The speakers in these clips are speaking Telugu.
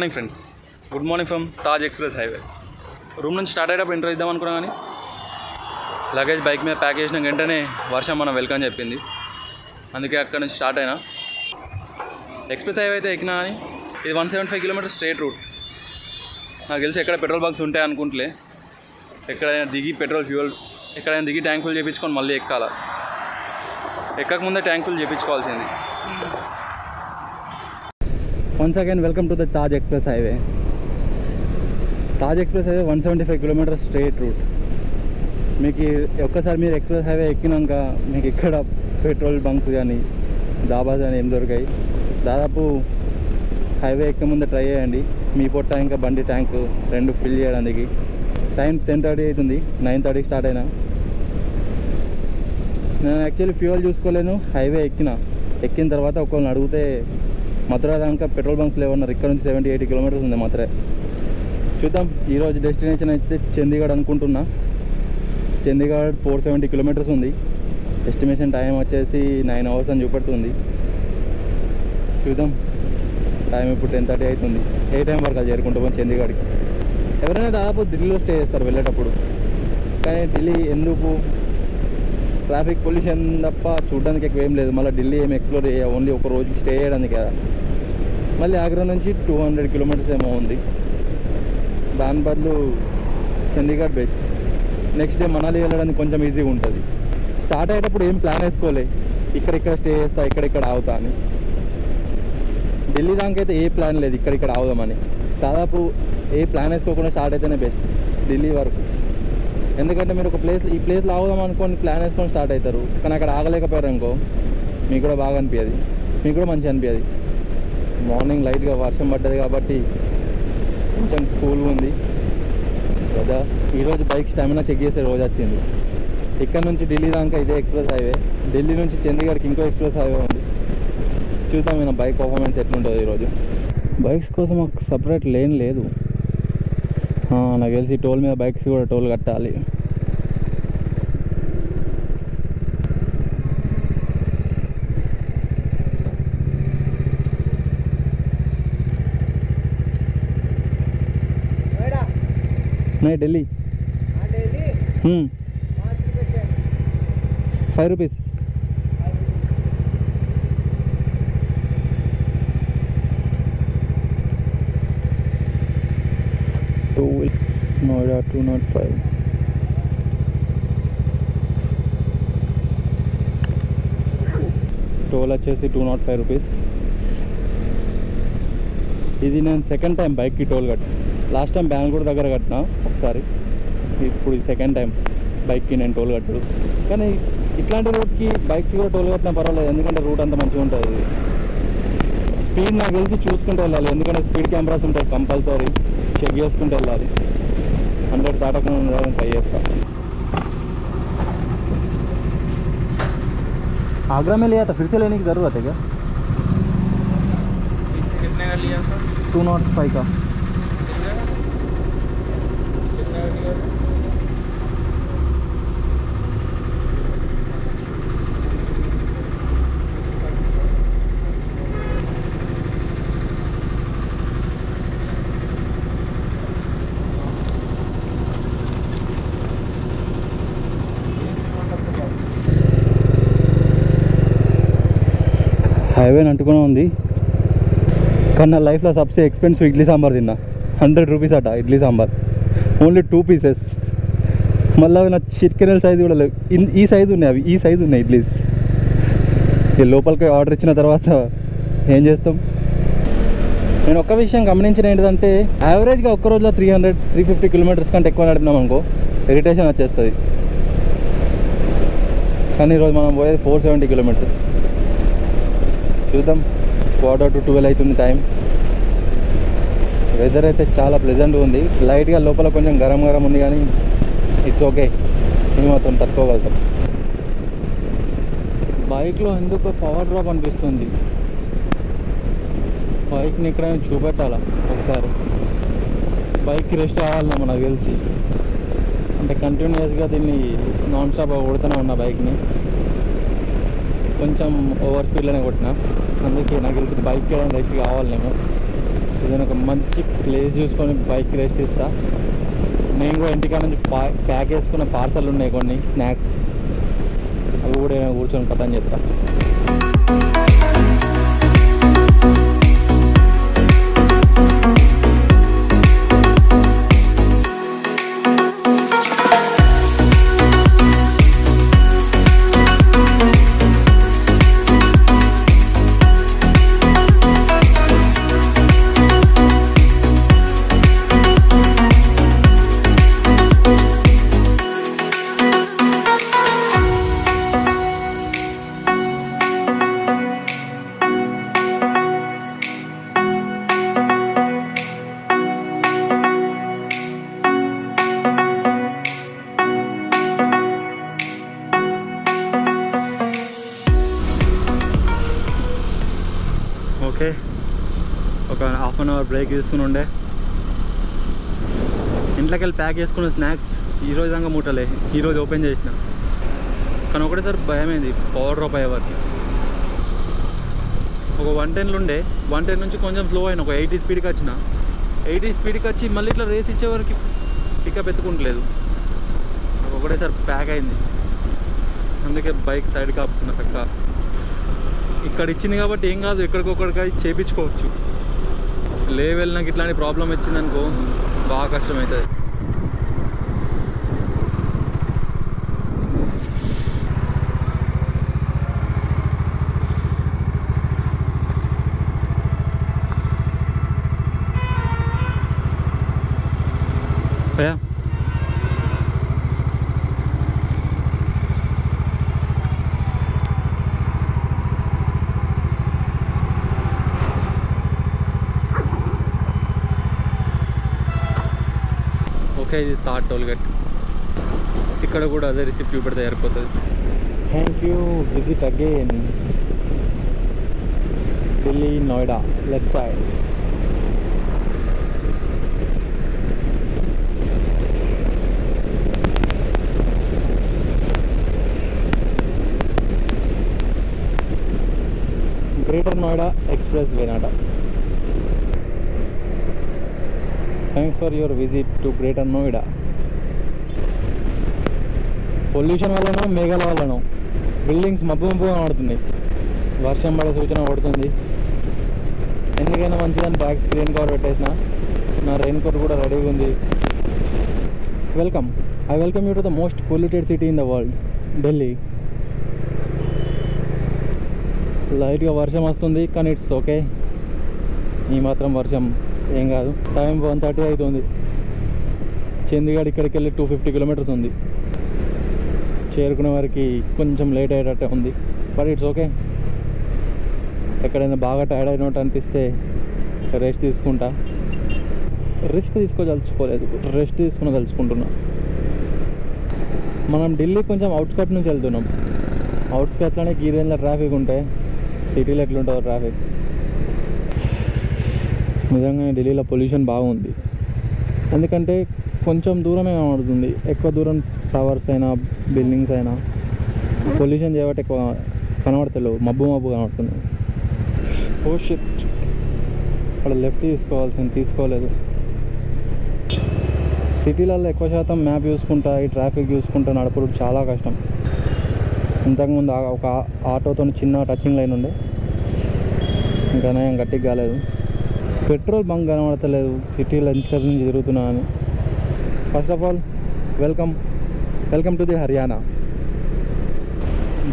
Morning friends good morning from Taj express highway room నుంచి స్టార్ట్ అయ్యేటప్పుడు ఎంటర్ ఇద్దాం అనుకున్నా కానీ లగేజ్ బైక్ మీద ప్యాక్ చేసిన వెంటనే వర్షం మనం వెల్కమ్ చెప్పింది. అందుకే అక్కడ నుంచి స్టార్ట్ అయినా. ఎక్స్ప్రెస్ హైవే అయితే ఎక్కినా అని ఇది one seventy five kilometre straight route నాకు తెలిసి ఎక్కడ పెట్రోల్ బంక్స్ ఉంటాయి అనుకుంటలే. ఎక్కడైనా దిగి పెట్రోల్ ఫ్యూయల్ ఎక్కడైనా దిగి ట్యాంక్ ఫుల్ చేయించుకొని మళ్ళీ ఎక్కాల. ఎక్కక ముందే tank full చేయించుకోవాల్సింది once again welcome to the Taj express highway Taj express highway one seventy five kilometres straight route మీకు ఒక్కసారి మీరు ఎక్స్ప్రెస్ హైవే ఎక్కినాక మీకు ఇక్కడ పెట్రోల్ బంక్స్ కానీ దాబాస్ కానీ ఏం దొరికాయి. దాదాపు హైవే ఎక్కే ముందు ట్రై చేయండి. మీ పొట్ట ఇంకా బండి ట్యాంక్ రెండు ఫిల్ చేయడానికి. టైం టెన్ థర్టీ అవుతుంది. నైన్ థర్టీకి స్టార్ట్ అయినా. నేను యాక్చువల్లీ ఫ్యూయల్ చూసుకోలేను. హైవే ఎక్కిన. ఎక్కిన తర్వాత ఒకళ్ళని అడిగితే మథురా దాకా పెట్రోల్ బంక్స్ లేవన్నారు ఇక్కడ నుంచి సెవెంటీ ఎయిటీ కిలోమీటర్స్ ఉంది మథురా చూద్దాం. ఈరోజు డెస్టినేషన్ అయితే చండీగఢ్ అనుకుంటున్నా. చండీగఢ్ ఫోర్ సెవెంటీ కిలోమీటర్స్ ఉంది. ఎస్టిమేషన్ టైం వచ్చేసి నైన్ అవర్స్ అని చూపెడుతుంది. చూద్దాం. టైం ఇప్పుడు టెన్ థర్టీ అవుతుంది. ఏ టైం వరకు అది చేరుకుంటూ చండీగఢ్కి. ఎవరైనా దాదాపు ఢిల్లీలో స్టే చేస్తారు వెళ్ళేటప్పుడు. కానీ ఢిల్లీ ఎందుకు? ట్రాఫిక్ పొల్యూషన్ తప్ప చూడడానికి ఎక్కువ ఏం లేదు. మళ్ళీ ఢిల్లీ ఏం ఎక్స్ప్లోర్ చేయ ఓన్లీ ఒక రోజుకి స్టే చేయడానికి కదా. మళ్ళీ ఆగ్రా నుంచి టూ హండ్రెడ్ కిలోమీటర్స్ ఏమో ఉంది. దాని బదులు Chandigarh best. Next day Manali వెళ్ళడానికి కొంచెం ఈజీగా ఉంటుంది. స్టార్ట్ అయ్యేటప్పుడు ఏం ప్లాన్ వేసుకోలే. ఇక్కడ స్టే చేస్తా ఇక్కడ ఆగుతా అని. ఢిల్లీ దానికైతే ఏ ప్లాన్ లేదు ఇక్కడ ఇక్కడ ఆగుదామని. దాదాపు ఏ ప్లాన్ వేసుకోకుండా స్టార్ట్ అయితేనే బెస్ట్ ఢిల్లీ వరకు. ఎందుకంటే మీరు ఒక ప్లేస్ ఈ ప్లేస్లో ఆగుదాం అనుకోని ప్లాన్ వేసుకొని స్టార్ట్ అవుతారు. కానీ అక్కడ ఆగలేకపోయారు అనుకో మీకు కూడా బాగా అనిపించదు మీకు కూడా మంచిగా అనిపించదు మార్నింగ్ లైట్గా వర్షం పడ్డది కాబట్టి కొంచెం కూల్గా ఉంది. కదా ఈరోజు బైక్ స్టామినా చెక్ చేసే రోజు వచ్చింది. ఇక్కడ నుంచి ఢిల్లీ దాకా ఇదే ఎక్స్ప్రెస్ హైవే. ఢిల్లీ నుంచి చండీగఢ్కి ఇంకో ఎక్స్ప్రెస్ హైవే ఉంది. చూద్దాం మన బైక్ పర్ఫార్మెన్స్ ఎట్లుంటుంది ఈరోజు. బైక్స్ కోసం ఒక సపరేట్ లేన్ లేదు. నాకు తెలిసి టోల్ మీద బైక్స్ కూడా టోల్ కట్టాలి. नहीं दिल्ली हाँ डेली हम्म पाँच रुपये check five rupees to Noida two not five toll వచ్చేసి టూ నాట్ ఫైవ్ రూపీస్ ఇది నేను సెకండ్ టైం బైక్కి టోల్ కట్ట లాస్ట్ టైం బెంగళూరు దగ్గర కట్టిన ఒకసారి ఇప్పుడు సెకండ్ టైం బైక్కి నేను టోల్ కట్టడు కానీ ఇట్లాంటి రూట్కి బైక్స్ కూడా టోల్ కట్టినా పర్వాలేదు ఎందుకంటే రూట్ అంతా మంచిగా ఉంటుంది స్పీడ్ నాకు తెలిసి చూసుకుంటూ వెళ్ళాలి ఎందుకంటే స్పీడ్ కెమెరాస్ ఉంటాయి కంపల్సరీ చెక్ చేసుకుంటూ వెళ్ళాలి హండ్రెడ్ దాటకుండా ఉండడానికి ట్రై చేస్తా आगरा में लिया था फिर से लेने की ज़रूरत है क्या पीछे कितने का लिया सर टू नॉट फाइव का హైవే అంటుకునే ఉంది. కానీ నా లైఫ్లో సబ్సే ఎక్స్పెన్సివ్ ఇడ్లీ సాంబార్ తిన్నా. హండ్రెడ్ రూపీస్ అట idli sambar. Only two pieces. మళ్ళీ అవి నా చిట్కెనల్ సైజు కూడా లేవు. ఈ సైజు ఉన్నాయి అవి ఈ సైజు ఉన్నాయి ఇడ్లీస్ ఈ లోపలికి ఆర్డర్ ఇచ్చిన తర్వాత ఏం చేస్తాం? నేను ఒక్క విషయం గమనించిన ఏంటంటే యావరేజ్గా ఒక్క రోజులో three hundred three fifty kilometres కంటే ఎక్కువ నడిపినాం అనుకో ఇరిటేషన్ వచ్చేస్తుంది. కానీ ఈరోజు మనం పోయేది ఫోర్ సెవెంటీ కిలోమీటర్స్ చూద్దాం క్వార్టర్ టు ట్వెల్వ్ అవుతుంది టైం వెదర్ అయితే చాలా ప్లెజెంట్గా ఉంది. లైట్గా లోపల కొంచెం గరం గరం ఉంది కానీ ఇట్స్ ఓకే మేము మాత్రం తట్టుకోగలుగుతాం బైక్లో ఎందుకు పవర్ డ్రాప్ అనిపిస్తుంది. బైక్ని ఎక్కడైనా చూపెట్టాలా? ఒకసారి. బైక్ రెస్ట్ అవ్వాలి నాకు తెలిసి. అంటే కంటిన్యూస్గా దీన్ని నాన్ స్టాప్ కొడుతూనే ఉన్నా బైక్ని కొంచెం ఓవర్ స్పీడ్లోనే కొట్టిన. అందుకే నాకు తెలిసి బైక్ రెస్ట్ కావాలి నేను. ఏదైనా ఒక మంచి ప్లేస్ చూసుకొని బైక్ రేస్ చేస్తా. నేను కూడా ఇంటికాడ నుంచి ప్యాక్ చేసుకున్న పార్సల్ ఉన్నాయి కొన్ని స్నాక్స్ అవి కూడా ఏమైనా కూర్చొని కథం చెప్తా. ఓకే. ఒక హాఫ్ అన్ అవర్ బ్రేక్ తీసుకుని ఉండే. ఇంట్లోకి వెళ్ళి ప్యాక్ చేసుకున్న స్నాక్స్ ఈ రోజు దాకా ముట్టలే ఈరోజు ఓపెన్ చేసిన. కానీ ఒకటేసారి భయమైంది. పవర్ డ్రాప్ అయ్యేవారికి ఒక వన్ టెన్లు ఉండే. వన్ టెన్ నుంచి కొంచెం స్లో అయిన. ఒక ఎయిటీ స్పీడ్కి వచ్చిన. ఎయిటీ స్పీడ్కి వచ్చి మళ్ళీ ఇట్లా రేస్ ఇచ్చే వరకు పికప్ ఎత్తుకుంటలేదు. నాకు ఒకటేసారి ప్యాక్ అయింది. అందుకే బైక్ సైడ్ కాపుకున్న చక్క ఇక్కడ ఇచ్చింది కాబట్టి ఏం కాదు ఎక్కడికొక్కడికి చేపించుకోవచ్చు. లే వెళ్ళినాక ఇట్లాంటి ప్రాబ్లం వచ్చిందనుకో బాగా కష్టమవుతుంది భయ్యా ఓకే ఇది థర్డ్ టోల్ గట్ ఇక్కడ కూడా అదే రిసిప్ట్ చూపెడితే సరిపోతుంది. Thank you visit again Delhi Noida left side greater Noida express వేనాట thanks for your visit to greater Noida pollution వల్లనో మేఘాల వల్లనో బిల్డింగ్స్ మబ్బు మబ్బు కనబడుతున్నాయి వర్షం పడే సూచన పడుతుంది ఎందుకైనా మంచిదని బ్యాగ్ రెయిన్ కవర్ పెట్టేసిన. నా రెయిన్ కోట్ కూడా రెడీగా ఉంది. Welcome I welcome you to the most polluted city in the world Delhi లైట్గా వర్షం వస్తుంది కానీ ఇట్స్ ఓకే ఈ మాత్రం వర్షం. ఏం కాదు. టైం వన్ థర్టీ అవుతుంది చండీగఢ్ ఇక్కడికి వెళ్ళి టూ ఫిఫ్టీ కిలోమీటర్స్ ఉంది. చేరుకునే వారికి కొంచెం లేట్ అయ్యేటట్టే ఉంది. బట్ ఇట్స్ ఓకే ఎక్కడైనా బాగా టైర్డ్ అయినట్టు అనిపిస్తే రెస్ట్ తీసుకుంటా. రిస్క్ తీసుకోదలుచుకోలేదు. రెస్ట్ తీసుకుని తలుచుకుంటున్నా మనం ఢిల్లీ కొంచెం అవుట్స్కట్ నుంచి వెళ్తున్నాం. అవుట్స్కట్లోనే గీరేళ్ళ ట్రాఫిక్ ఉంటే సిటీలో ఎట్లుంటుందో ట్రాఫిక్ నిజంగానే ఢిల్లీలో పొల్యూషన్ బాగుంది. ఎందుకంటే కొంచెం దూరమే కనబడుతుంది. ఎక్కువ దూరం టవర్స్ అయినా బిల్డింగ్స్ అయినా పొల్యూషన్ చేయబట్టి ఎక్కువ కనబడతలేవు. మబ్బు మబ్బు కనబడుతుంది. ఓ షిఫ్ట్ అక్కడ లెఫ్ట్ తీసుకోవాల్సింది తీసుకోలేదు. సిటీలలో ఎక్కువ శాతం మ్యాప్ చూసుకుంటా ఈ ట్రాఫిక్ చూసుకుంటా నడపడం చాలా కష్టం. ఇంతకుముందు ఒక ఆటోతో చిన్న టచింగ్ లైన్ ఉండే. ఇంకా నయం గట్టిగా కాలేదు. పెట్రోల్ బంక్ కనబడతలేదు. సిటీలో ఎంతసేపు నుంచి తిరుగుతున్నాను first of all welcome welcome to the Haryana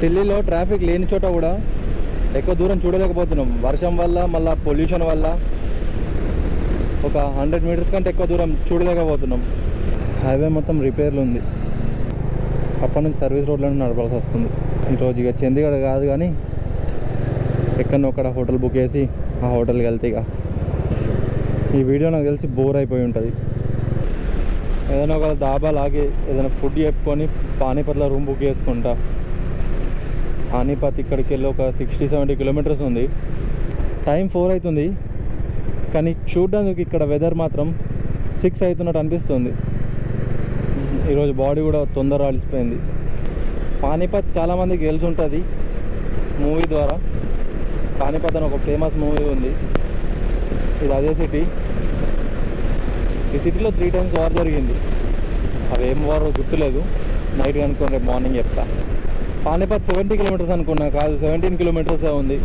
ఢిల్లీలో ట్రాఫిక్ లేని చోట కూడా ఎక్కువ దూరం చూడలేకపోతున్నాం. వర్షం వల్ల మళ్ళీ పొల్యూషన్ వల్ల ఒక హండ్రెడ్ మీటర్స్ కంటే ఎక్కువ దూరం చూడలేకపోతున్నాం. హైవే మొత్తం రిపేర్లు ఉంది. అప్పటి నుంచి సర్వీస్ రోడ్లను నడపాల్సి వస్తుంది. ఈరోజు ఇక చందీగఢ కాదు కానీ ఎక్కడో అక్కడ హోటల్ బుక్ చేసి ఆ హోటల్కి వెళ్తే ఇక ఈ వీడియో నాకు తెలిసి బోర్ అయిపోయి ఉంటుంది. ఏదైనా ఒక దాబా లాగి ఏదైనా ఫుడ్ చెప్పుకొని పానీపత్లో రూమ్ బుక్ చేసుకుంటా. పానీపత్ ఇక్కడికి వెళ్ళి ఒక సిక్స్టీ సెవెంటీ కిలోమీటర్స్ ఉంది. టైం ఫోర్ అవుతుంది. కానీ చూడడానికి ఇక్కడ వెదర్ మాత్రం సిక్స్ అవుతున్నట్టు అనిపిస్తుంది. ఈరోజు బాడీ కూడా తొందర అలిసిపోయింది. పానీపత్ చాలామందికి తెలిసి ఉంటుంది. మూవీ ద్వారా. పానీపత్ అని ఒక ఫేమస్ మూవీ ఉంది. ఇది అదే సిటీ ఈ సిటీలో త్రీ టైమ్స్ వార్ జరిగింది. అవి ఏం గుర్తులేదు. నైట్ కనుక్కొని రేపు మార్నింగ్ చెప్తా. పానీపత్ సెవెంటీ కిలోమీటర్స్ అనుకున్నా కాదు సెవెంటీన్ కిలోమీటర్స్ ఉంది.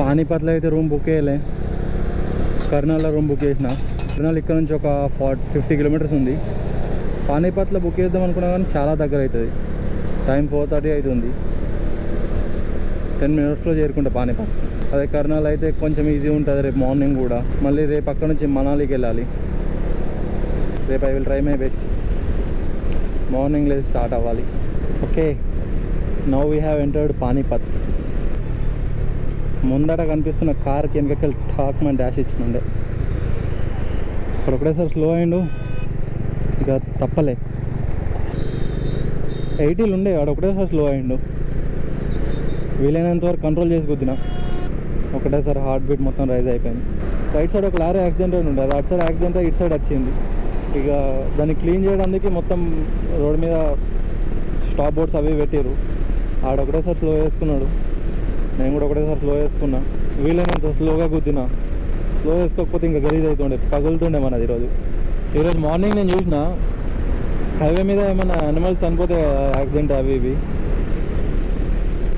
పానీపత్లో అయితే రూమ్ బుక్ చేయలే. కర్నాల్లో రూమ్ బుక్ చేసిన. కర్నాల్ ఇక్కడ నుంచి ఒక ఫార్టీ ఫిఫ్టీ కిలోమీటర్స్ ఉంది. పానీపత్లో బుక్ చేద్దాం అనుకున్నా కానీ చాలా దగ్గర అవుతుంది. టైం ఫోర్ థర్టీ అవుతుంది. టెన్ మినిట్స్లో చేరుకుంటా పానీపత్ అదే కర్నాల్ అయితే కొంచెం ఈజీ ఉంటుంది రేపు మార్నింగ్ కూడా. మళ్ళీ రేపు అక్కడ నుంచి మనాలికి వెళ్ళాలి. రేపు I will try my best morning లేదు స్టార్ట్ అవ్వాలి. Okay now we have entered Panipat ముందట కనిపిస్తున్న కార్కి వెనకకెళ్ళి ఠాక్ మన డాష్ ఇచ్చినండే ఇప్పుడు ఒకటేసారి స్లో అయిండు ఇక తప్పలే. ఎయిటీలు ఉండే వాడు ఒకటేసారి స్లో అయిండు వీలైనంత వరకు కంట్రోల్ చేసి కుద్దిన. ఒకటేసారి హార్ట్ బీట్ మొత్తం రైజ్ అయిపోయింది. రైట్ సైడ్ ఒక లారీ యాక్సిడెంట్ అయిన ఉండేది అటు సైడ్ యాక్సిడెంట్ ఇటు సైడ్ వచ్చింది. ఇక దాన్ని క్లీన్ చేయడానికి మొత్తం రోడ్డు మీద స్టాప్ బోర్డ్స్ అవి పెట్టారు ఆడ ఒకటేసారి స్లో వేసుకున్నాడు. నేను కూడా ఒకటేసారి స్లో వేసుకున్నా. వీలైనంత స్లోగా గుద్దిన స్లో వేసుకోకపోతే ఇంకా గలీజ్ అవుతుండే పగులుతుండే మనది ఈరోజు. ఈరోజు మార్నింగ్ నేను చూసిన హైవే మీద ఏమైనా అనిమల్స్ చనిపోతే యాక్సిడెంట్ అవి ఇవి.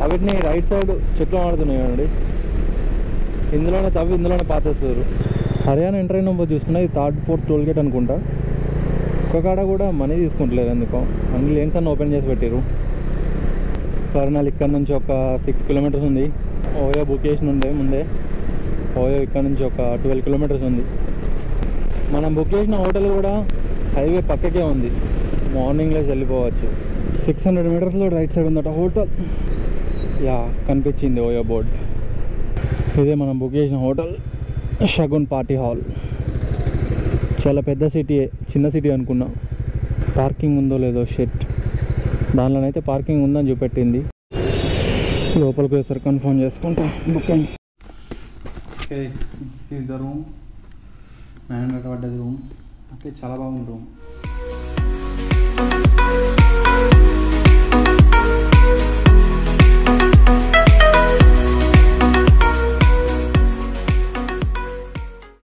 అవిటిని రైట్ సైడ్ చెట్లు ఆడుతున్నాయి ఇందులోనే తవ్వి ఇందులోనే పాతేస్తారు. హర్యానా ఎంటర్ అయినప్పుడు చూస్తున్నా ఇది థర్డ్ ఫోర్త్ టోల్ గేట్ అనుకుంటా. ఒక్క కాడ కూడా మనీ తీసుకుంటలేదు ఎందుకో. అన్ని లేన్స్ అన్నీ ఓపెన్ చేసి పెట్టారు కర్నాల్ ఇక్కడ నుంచి ఒక సిక్స్ కిలోమీటర్స్ ఉంది. ఓయో బుక్ చేసిన ఉండే ముందే. ఓయో ఇక్కడ నుంచి ఒక ట్వెల్వ్ కిలోమీటర్స్ ఉంది. మనం బుక్ చేసిన హోటల్ కూడా హైవే పక్కకే ఉంది. మార్నింగ్ వెళ్ళిపోవచ్చు. సిక్స్ హండ్రెడ్ మీటర్స్లో రైట్ సైడ్ ఉందట. హోటల్ యా కనిపించింది ఓయో బోర్డ్. ఇదే మనం బుక్ చేసిన హోటల్ షగున్ పార్టీ హాల్ చాలా పెద్ద సిటీ చిన్న సిటీ అనుకున్నా. పార్కింగ్ ఉందో లేదో షెట్ దానిలోనైతే పార్కింగ్ ఉందని చూపెట్టింది. లోపలికి వేసారు కన్ఫర్మ్ చేసుకుంటా booking okay this the room nine hundred పడ్డది రూమ్ ఓకే చాలా బాగుంది రూమ్